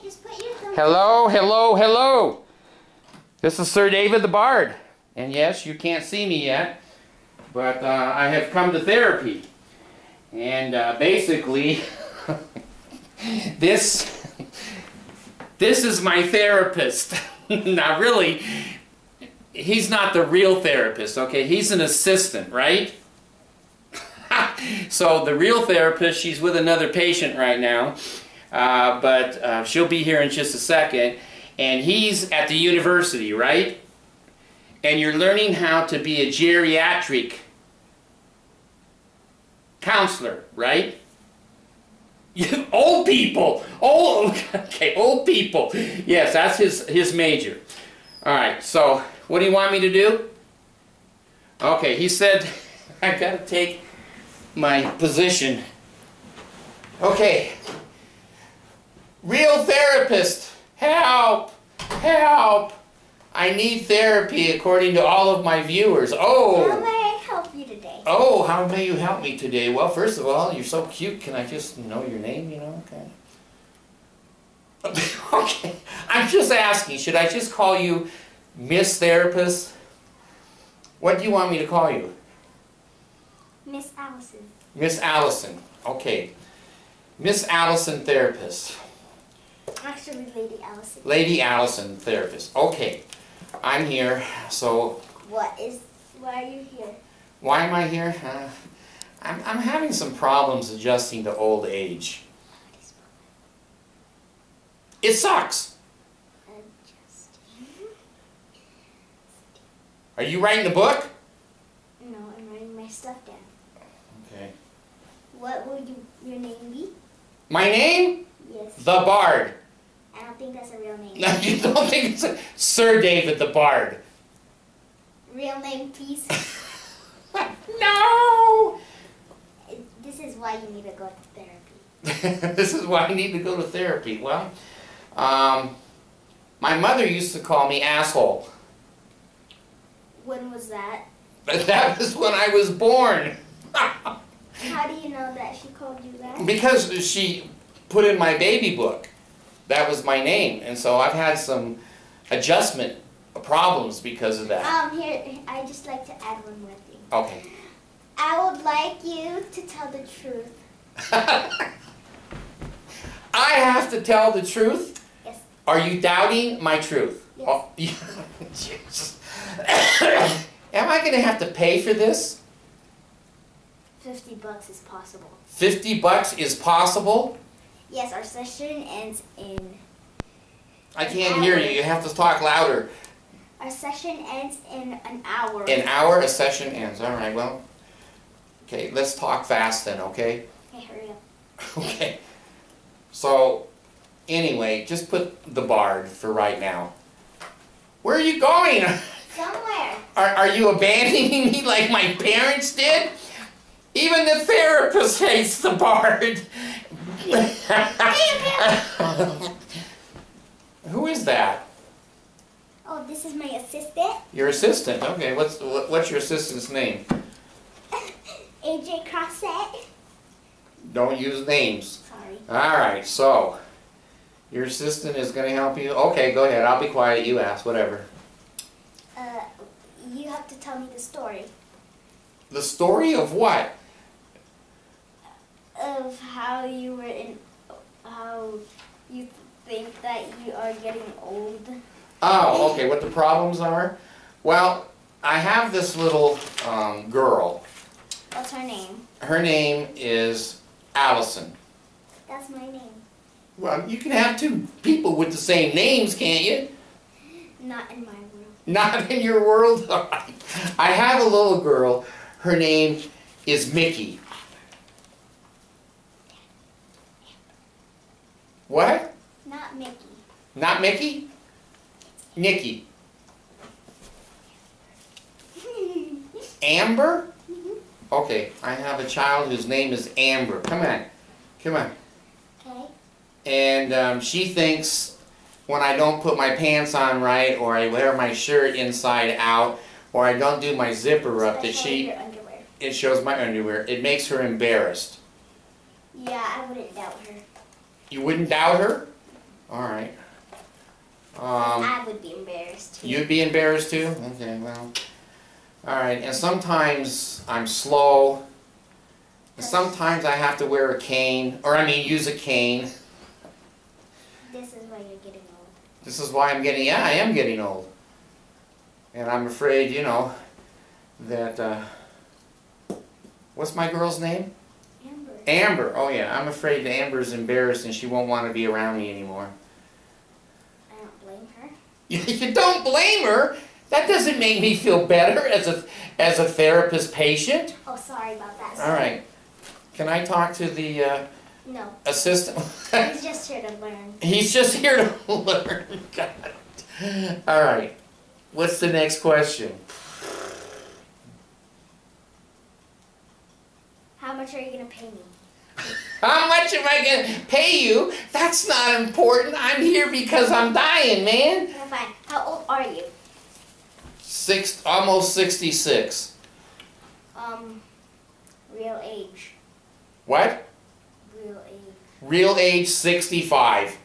Hello, hello, hello. This is Sir David the Bard. And yes, you can't see me yet, but uh, I have come to therapy. And uh, basically, this this is my therapist. not really. He's not the real therapist, okay? He's an assistant, right? so the real therapist, she's with another patient right now. Uh, but uh, she'll be here in just a second. And he's at the university, right? And you're learning how to be a geriatric counselor, right? old people. Old, okay, old people. Yes, that's his, his major. All right, so what do you want me to do? Okay, he said I've got to take my position. Okay, Real therapist, help, help. I need therapy according to all of my viewers. Oh. How may I help you today? oh, how may you help me today? Well, first of all, you're so cute. Can I just know your name, you know? Okay. okay, I'm just asking, should I just call you Miss Therapist? What do you want me to call you? Miss Alison. Miss Alison. Okay. Miss Alison Therapist. Actually, Lady Alison. Lady Alison, therapist. Okay, I'm here. So What is? Why are you here? why am I here? Uh, I'm I'm having some problems adjusting to old age. It sucks. Adjusting. Are you writing the book? No, I'm writing my stuff down. Okay. What will you, your name be? My name? Yes. The Bard. I don't think that's a real name. No, you don't think it's a, Sir David the Bard? Real name, please. no. This is why you need to go to therapy. this is why I need to go to therapy. Well, um, my mother used to call me asshole. When was that? But that was when I was born. How do you know that she called you that? because she put in my baby book. That was my name. And so I've had some adjustment problems because of that. Um, here, I just like to add one more thing. Okay. I would like you to tell the truth. I have to tell the truth? Yes. Are you doubting my truth? Yes. Oh. Am I going to have to pay for this? Fifty bucks is possible. 50 bucks is possible? Yes, our session ends in. I can't hear you. You have to talk louder. Our session ends in an hour. An hour, a session ends. All right, well. Okay, let's talk fast then, okay? Okay, hurry up. Okay. So, anyway, just put the bard for right now. Where are you going? Somewhere. Are, are you abandoning me like my parents did? Even the therapist hates the bard. Who is that? Oh, this is my assistant, Your assistant. Okay, what's what's your assistant's name? AJ Crossett. Don't use names. Sorry. All right, so your assistant is going to help you. Okay, go ahead. I'll be quiet. You ask whatever. Uh, you have to tell me the story The story of what? Of how you were in, how you think that you are getting old. Oh, okay. What the problems are? Well, I have this little um, girl. What's her name? Her name is Alison. That's my name. Well, you can have two people with the same names, can't you? Not in my world. Not in your world. All right. I have a little girl. Her name is Mickey. What? Not Mickey. Not Mickey? Nikki. Amber? Okay, I have a child whose name is Amber. Come on. Come on. okay. And um, she thinks when I don't put my pants on right, or I wear my shirt inside out, or I don't do my zipper up, that she it shows my underwear. It makes her embarrassed. Yeah, I wouldn't doubt her. You wouldn't doubt her? All right. Um, I would be embarrassed too. You'd be embarrassed too? Okay, well. All right, and sometimes I'm slow. And sometimes I have to wear a cane, or I mean use a cane. This is why you're getting old. This is why I'm getting, yeah, I am getting old. And I'm afraid, you know, that, uh, what's my girl's name? Amber. Oh yeah, I'm afraid that Amber's embarrassed and she won't want to be around me anymore. I don't blame her. You don't blame her. That doesn't make me feel better as a as a therapist patient. Oh, sorry about that. All right. Can I talk to the uh, No, assistant? he's just here to learn. He's just here to learn. God. All right. What's the next question? How much are you gonna pay me? How much am I gonna pay you? That's not important. I'm here because I'm dying, man. Okay, fine. How old are you? Six, almost sixty-six. Um, real age. What? Real age. Real age 65.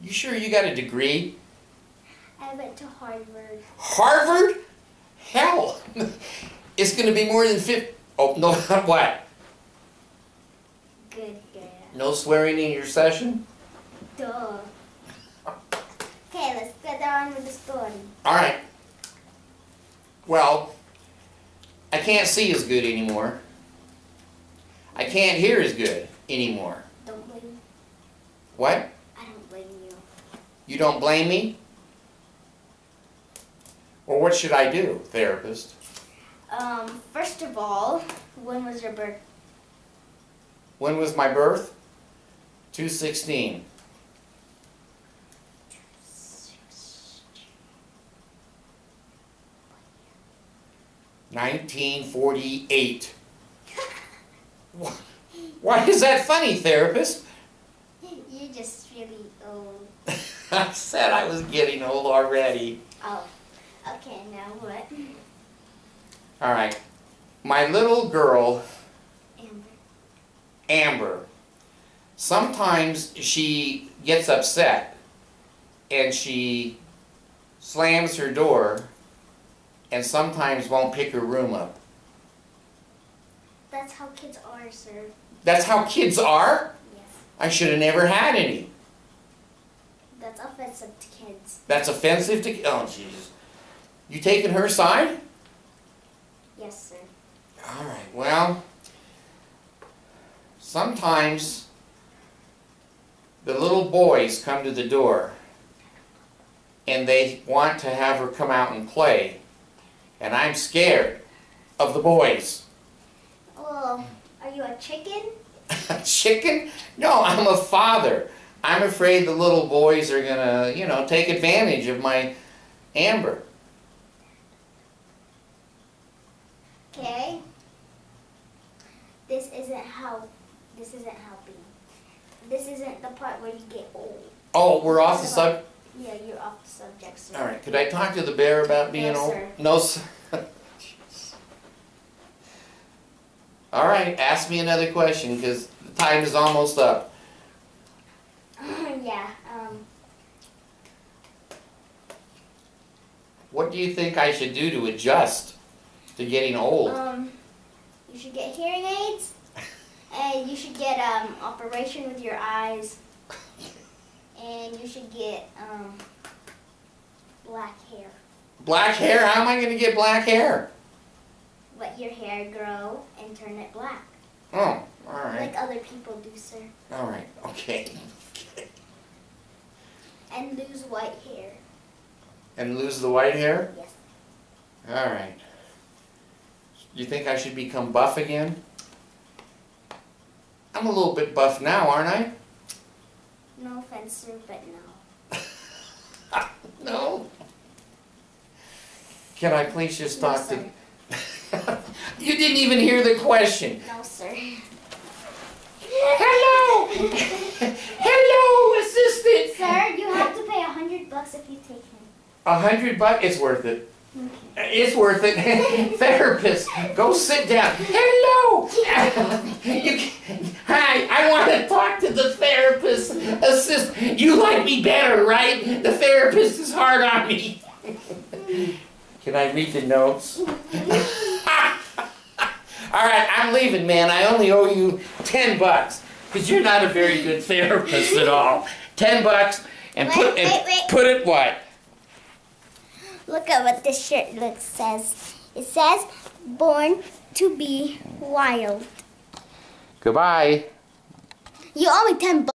You sure you got a degree? I went to Harvard. Harvard? Hell. It's going to be more than 50. Oh, no, what? Good, good. No swearing in your session? Duh. Okay, let's get on with the story. All right. Well, I can't see as good anymore. I can't hear as good anymore. Don't blame. me. What? I don't blame you. You don't blame me? Well, what should I do, therapist? Um, first of all, when was your birth? When was my birth? 216. Nineteen forty-eight. Why is that funny, therapist? You're just really old. I said I was getting old already. Oh, okay. Now what? All right. My little girl, Amber. Amber, sometimes she gets upset and she slams her door and sometimes won't pick her room up. That's how kids are, sir. That's how kids are? Yes. I should have never had any. That's offensive to kids. That's offensive to. Oh, Jesus. You taking her side? Yes, sir. All right, well, sometimes the little boys come to the door and they want to have her come out and play, and I'm scared of the boys. Oh, are you a chicken? A chicken? No, I'm a father. I'm afraid the little boys are gonna, you know, take advantage of my Amber. Okay. This isn't how. This isn't helping. This isn't the part where you get old. Oh, we're off the sub. Yeah, you're off the subject, sir. All right, could I talk to the bear about being No, old? sir. No, sir. All right, ask me another question because the time is almost up. yeah. Um. What do you think I should do to adjust to getting old? Um. You should get hearing aids, and you should get um operation with your eyes, and you should get um black hair. Black hair? How am I going to get black hair? Let your hair grow and turn it black, Oh, all right. like other people do, sir. All right, okay. And lose white hair. And lose the white hair? Yes. All right. You think I should become buff again? I'm a little bit buff now, aren't I? No offense, sir, but no. No. Can I please just No, talk sir. to? you didn't even hear the question. No, sir. Hello. Hello, assistant. Sir, you have to pay a hundred bucks if you take him. A hundred bucks. It's worth it. Okay. It's worth it. Therapist, go sit down. Hello. you, can- hi. I want to talk to the therapist. Assist. You like me better, right? The therapist is hard on me. Can I read the notes? All right, I'm leaving, man. I only owe you 10 bucks because you're not a very good therapist at all. 10 bucks and put and wait, wait. put it what? Look at what this shirt looks says. It says born to be wild. Goodbye. You owe me ten bucks.